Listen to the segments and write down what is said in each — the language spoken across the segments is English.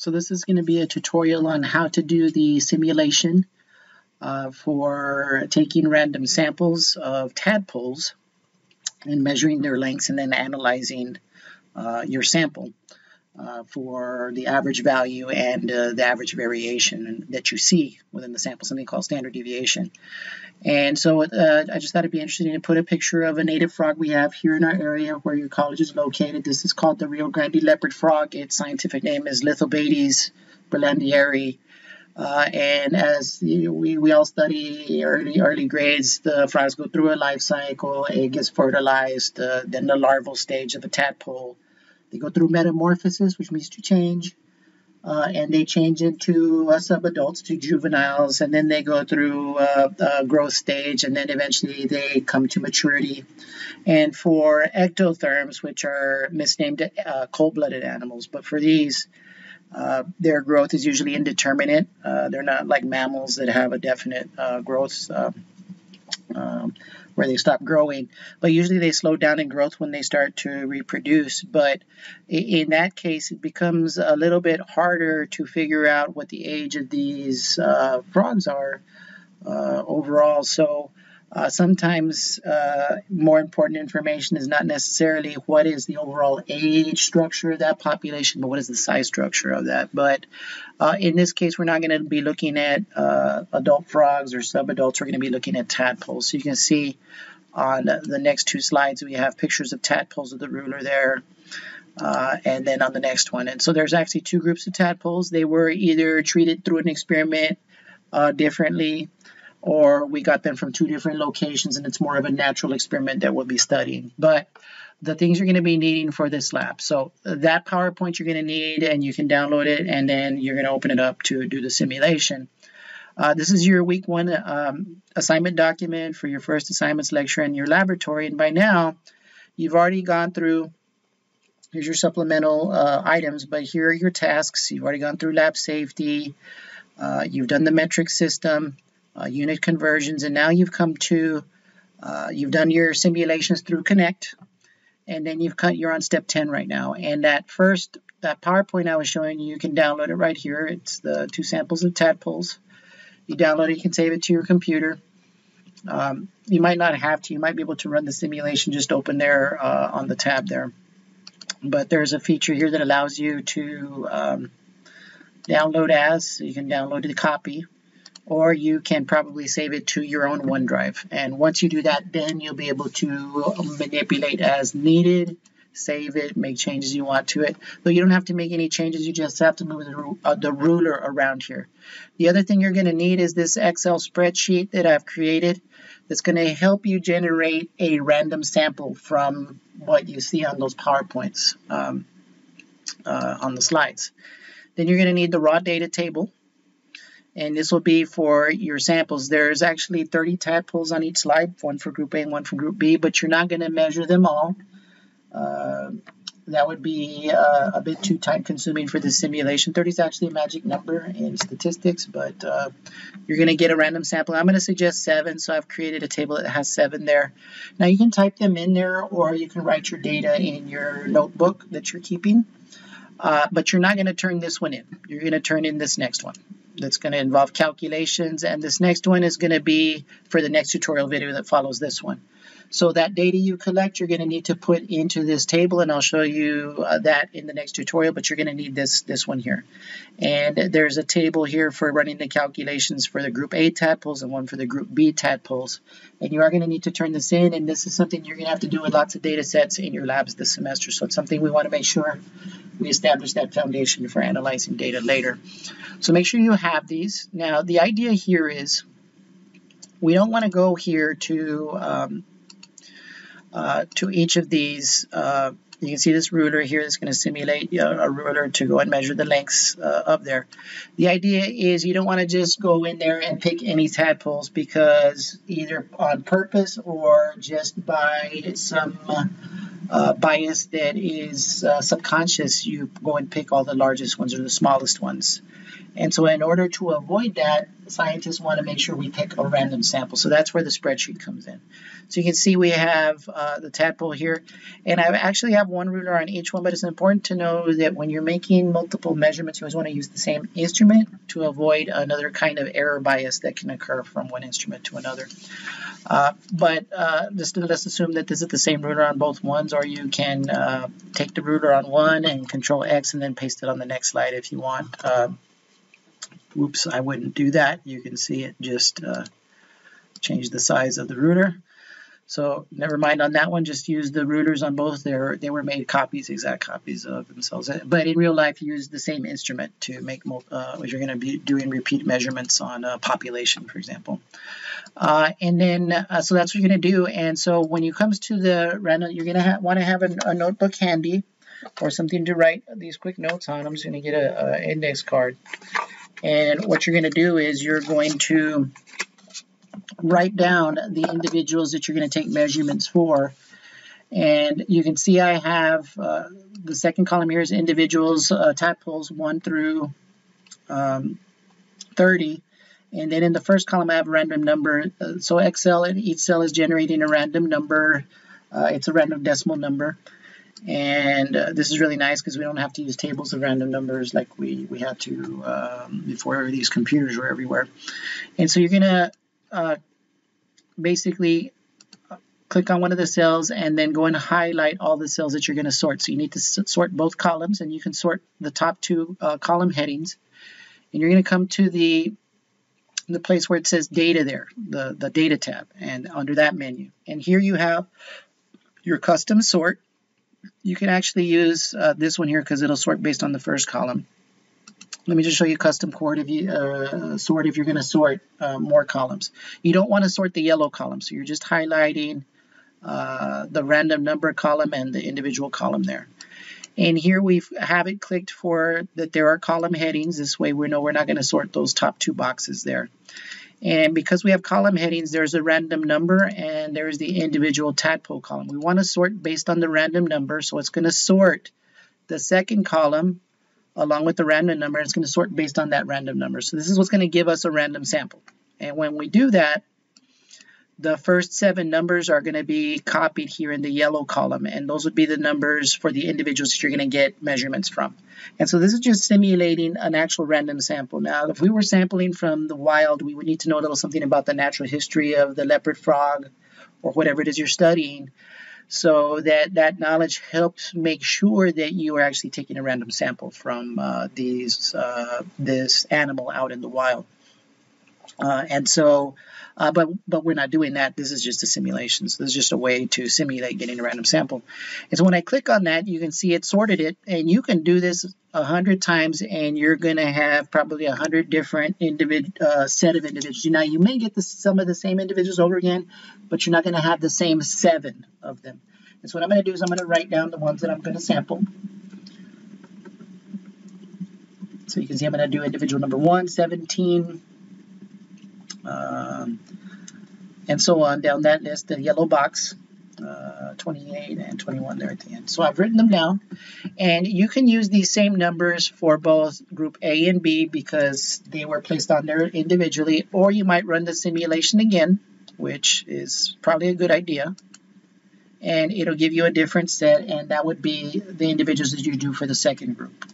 So this is going to be a tutorial on how to do the simulation uh, for taking random samples of tadpoles and measuring their lengths and then analyzing uh, your sample uh, for the average value and uh, the average variation that you see within the sample, something called standard deviation. And so uh, I just thought it'd be interesting to put a picture of a native frog we have here in our area where your college is located. This is called the Rio Grande leopard frog. Its scientific name is Lithobates berlandieri. Uh, and as we, we all study early early grades, the frogs go through a life cycle. It gets fertilized, uh, then the larval stage of a tadpole. They go through metamorphosis, which means to change uh, and they change into uh, subadults to juveniles, and then they go through uh, a growth stage, and then eventually they come to maturity. And for ectotherms, which are misnamed uh, cold-blooded animals, but for these, uh, their growth is usually indeterminate. Uh, they're not like mammals that have a definite growth. Um, where they stop growing. But usually they slow down in growth when they start to reproduce. But in that case, it becomes a little bit harder to figure out what the age of these uh, frogs are uh, overall. So uh, sometimes uh, more important information is not necessarily what is the overall age structure of that population, but what is the size structure of that. But uh, in this case, we're not going to be looking at uh, adult frogs or subadults. We're going to be looking at tadpoles. So you can see on the next two slides, we have pictures of tadpoles of the ruler there. Uh, and then on the next one. And so there's actually two groups of tadpoles. They were either treated through an experiment uh, differently or we got them from two different locations and it's more of a natural experiment that we'll be studying. But the things you're going to be needing for this lab. So that PowerPoint you're going to need and you can download it and then you're going to open it up to do the simulation. Uh, this is your week one um, assignment document for your first assignments lecture in your laboratory. And by now, you've already gone through, here's your supplemental uh, items, but here are your tasks. You've already gone through lab safety. Uh, you've done the metric system uh, unit conversions, and now you've come to, uh, you've done your simulations through Connect, and then you've cut, you're on step 10 right now. And that first, that PowerPoint I was showing you, you can download it right here. It's the two samples of tadpoles. You download it, you can save it to your computer. Um, you might not have to, you might be able to run the simulation just open there uh, on the tab there. But there's a feature here that allows you to um, download as, you can download the copy or you can probably save it to your own OneDrive. And once you do that, then you'll be able to manipulate as needed, save it, make changes you want to it. Though you don't have to make any changes, you just have to move the, uh, the ruler around here. The other thing you're going to need is this Excel spreadsheet that I've created that's going to help you generate a random sample from what you see on those PowerPoints um, uh, on the slides. Then you're going to need the raw data table and this will be for your samples. There's actually 30 tadpoles on each slide, one for group A and one for group B, but you're not going to measure them all. Uh, that would be uh, a bit too time consuming for the simulation. 30 is actually a magic number in statistics, but uh, you're going to get a random sample. I'm going to suggest seven, so I've created a table that has seven there. Now you can type them in there or you can write your data in your notebook that you're keeping, uh, but you're not going to turn this one in. You're going to turn in this next one that's going to involve calculations and this next one is going to be for the next tutorial video that follows this one. So that data you collect, you're going to need to put into this table, and I'll show you uh, that in the next tutorial, but you're going to need this, this one here. And there's a table here for running the calculations for the group A tadpoles and one for the group B tadpoles. And you are going to need to turn this in, and this is something you're going to have to do with lots of data sets in your labs this semester. So it's something we want to make sure we establish that foundation for analyzing data later. So make sure you have these. Now, the idea here is we don't want to go here to um, uh, to each of these. Uh, you can see this ruler here that's going to simulate a ruler to go and measure the lengths uh, of there. The idea is you don't want to just go in there and pick any tadpoles because either on purpose or just by some uh, bias that is uh, subconscious, you go and pick all the largest ones or the smallest ones. And so in order to avoid that, scientists want to make sure we pick a random sample. So that's where the spreadsheet comes in. So you can see we have uh, the tadpole here. And I actually have one ruler on each one, but it's important to know that when you're making multiple measurements, you always want to use the same instrument to avoid another kind of error bias that can occur from one instrument to another. Uh, but uh, just let's assume that this is the same ruler on both ones, or you can uh, take the ruler on one and control X and then paste it on the next slide if you want. Whoops, I wouldn't do that. You can see it just uh, change the size of the ruler. So never mind on that one, just use the rulers on both. They're, they were made copies, exact copies of themselves. But in real life, use the same instrument to make, uh, you're going to be doing repeat measurements on a population, for example. Uh, and then, uh, so that's what you're going to do. And so when it comes to the random, you're going to want to have a, a, notebook handy or something to write these quick notes on. I'm just going to get an index card. And what you're going to do is you're going to write down the individuals that you're going to take measurements for. And you can see I have uh, the second column here is individuals, uh, tadpoles 1 through um, 30. And then in the first column, I have a random number. Uh, so Excel, each cell is generating a random number. Uh, it's a random decimal number. And uh, this is really nice because we don't have to use tables of random numbers like we, we had to um, before these computers were everywhere. And so you're going to uh, basically uh, click on one of the cells and then go and highlight all the cells that you're going to sort. So you need to sort both columns and you can sort the top two uh, column headings. And you're going to come to the the place where it says data there, the, the data tab, and under that menu. And here you have your custom sort you can actually use uh, this one here because it'll sort based on the first column. Let me just show you custom sort if you uh, sort if you're going to sort uh, more columns. You don't want to sort the yellow column, so you're just highlighting uh, the random number column and the individual column there. And here we have it clicked for that there are column headings. This way we know we're not going to sort those top two boxes there. And because we have column headings, there's a random number and there's the individual tadpole column. We want to sort based on the random number, so it's going to sort the second column along with the random number. It's going to sort based on that random number. So this is what's going to give us a random sample. And when we do that, the first seven numbers are going to be copied here in the yellow column, and those would be the numbers for the individuals that you're going to get measurements from. And so this is just simulating an actual random sample. Now, if we were sampling from the wild, we would need to know a little something about the natural history of the leopard frog or whatever it is you're studying so that that knowledge helps make sure that you are actually taking a random sample from uh, these uh, this animal out in the wild. Uh, and so uh, but, but we're not doing that. This is just a simulation. So this is just a way to simulate getting a random sample. And so when I click on that, you can see it sorted it. And you can do this a hundred times and you're going to have probably a hundred different uh, set of individuals. Now, you may get the, some of the same individuals over again, but you're not going to have the same seven of them. And so what I'm going to do is I'm going to write down the ones that I'm going to sample. So you can see I'm going to do individual number 1, 17, um, and so on down that list, the yellow box, uh, 28 and 21 there at the end. So I've written them down, and you can use these same numbers for both group A and B because they were placed on there individually, or you might run the simulation again, which is probably a good idea. And it'll give you a different set, and that would be the individuals that you do for the second group.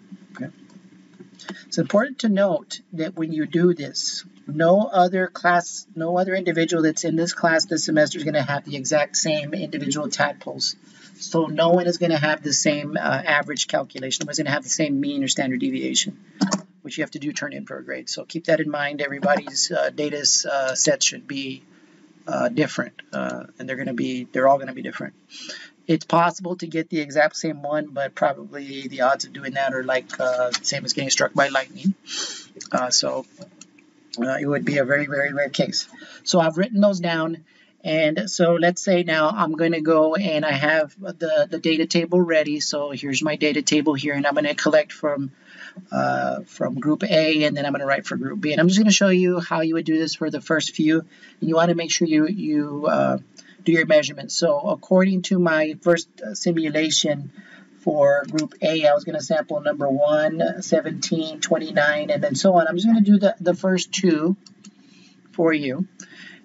It's important to note that when you do this, no other class, no other individual that's in this class this semester is going to have the exact same individual tadpoles. So no one is going to have the same uh, average calculation. No one's going to have the same mean or standard deviation, which you have to do turn in for a grade. So keep that in mind. Everybody's uh, data uh, set should be uh, different, uh, and they're going to be, they're all going to be different. It's possible to get the exact same one, but probably the odds of doing that are like uh, same as getting struck by lightning. so uh, it would be a very, very rare case. So I've written those down. And so let's say now I'm going to go and I have the, the data table ready. So here's my data table here, and I'm going to collect from uh, from group A, and then I'm going to write for group B. And I'm just going to show you how you would do this for the first few. And you want to make sure you, you uh, do your measurements. So according to my first uh, simulation for group A, I was going to sample number 1, 17, 29, and then so on. I'm just going to do the, the first two for you.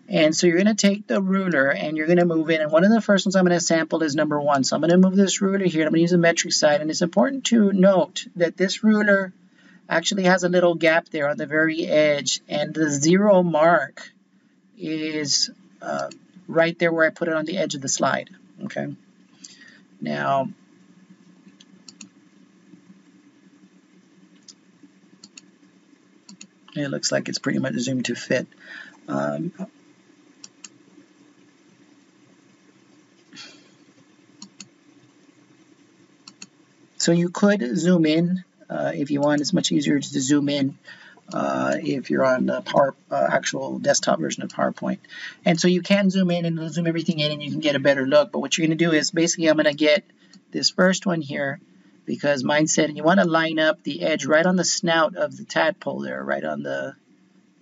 And so you're going to take the ruler and you're going to move in. And one of the first ones I'm going to sample is number 1. So I'm going to move this ruler here. I'm going to use the metric side. And it's important to note that this ruler actually has a little gap there on the very edge. And the zero mark is uh, right there where I put it on the edge of the slide. Okay. Now, it looks like it's pretty much zoomed to fit. Um, so you could zoom in uh, if you want. It's much easier to zoom in uh, if you're on the power, uh, actual desktop version of PowerPoint. And so you can zoom in and zoom everything in and you can get a better look. But what you're going to do is basically I'm going to get this first one here because mine said you want to line up the edge right on the snout of the tadpole there, right on the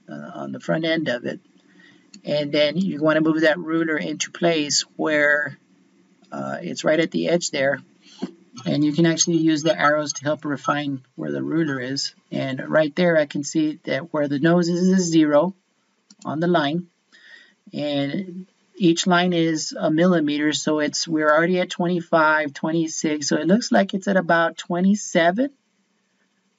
uh, on the front end of it. And then you want to move that ruler into place where uh, it's right at the edge there and you can actually use the arrows to help refine where the ruler is. And right there I can see that where the nose is is zero on the line. And each line is a millimeter, so it's we're already at 25, 26, so it looks like it's at about 27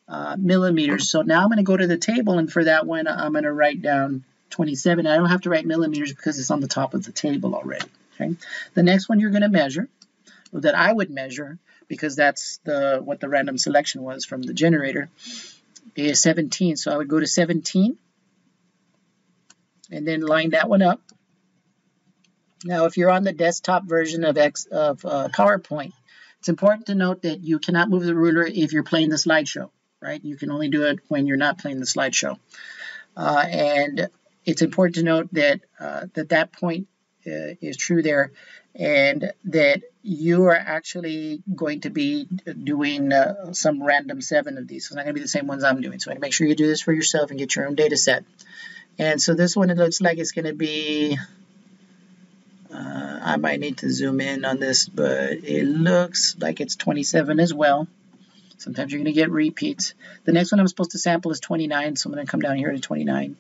uh, millimeters. So now I'm going to go to the table, and for that one, I'm going to write down 27. I don't have to write millimeters because it's on the top of the table already. Okay. The next one you're going to measure, that I would measure, because that's the what the random selection was from the generator, is 17. So I would go to 17 and then line that one up. Now, if you're on the desktop version of, X, of uh, PowerPoint, it's important to note that you cannot move the ruler if you're playing the slideshow, right? You can only do it when you're not playing the slideshow. Uh, and it's important to note that uh, that, that point is true there and that you are actually going to be doing uh, some random seven of these. It's not going to be the same ones I'm doing. So make sure you do this for yourself and get your own data set. And so this one, it looks like it's going to be, uh, I might need to zoom in on this, but it looks like it's 27 as well. Sometimes you're going to get repeats. The next one I'm supposed to sample is 29, so I'm going to come down here to 29.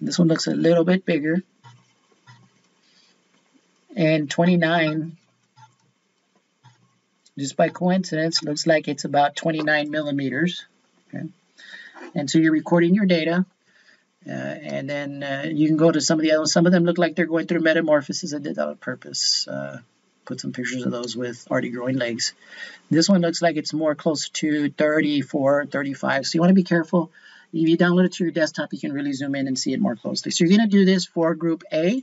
This one looks a little bit bigger and 29 just by coincidence looks like it's about 29 millimeters. Okay. And so you're recording your data uh, and then uh, you can go to some of the other some of them look like they're going through metamorphosis I did that on purpose. Uh, put some pictures of those with already growing legs. This one looks like it's more close to 34 35 so you want to be careful. If you download it to your desktop you can really zoom in and see it more closely. So you're going to do this for group A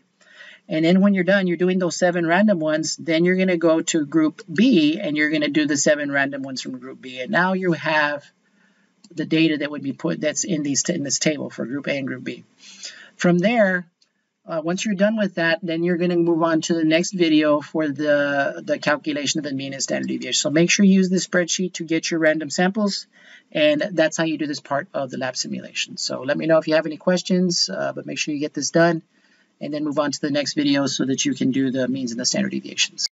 and then when you're done, you're doing those seven random ones, then you're going to go to group B and you're going to do the seven random ones from group B. And now you have the data that would be put that's in these in this table for group A and group B. From there, uh, once you're done with that, then you're going to move on to the next video for the, the calculation of the mean and standard deviation. So make sure you use this spreadsheet to get your random samples, and that's how you do this part of the lab simulation. So let me know if you have any questions, uh, but make sure you get this done and then move on to the next video so that you can do the means and the standard deviations.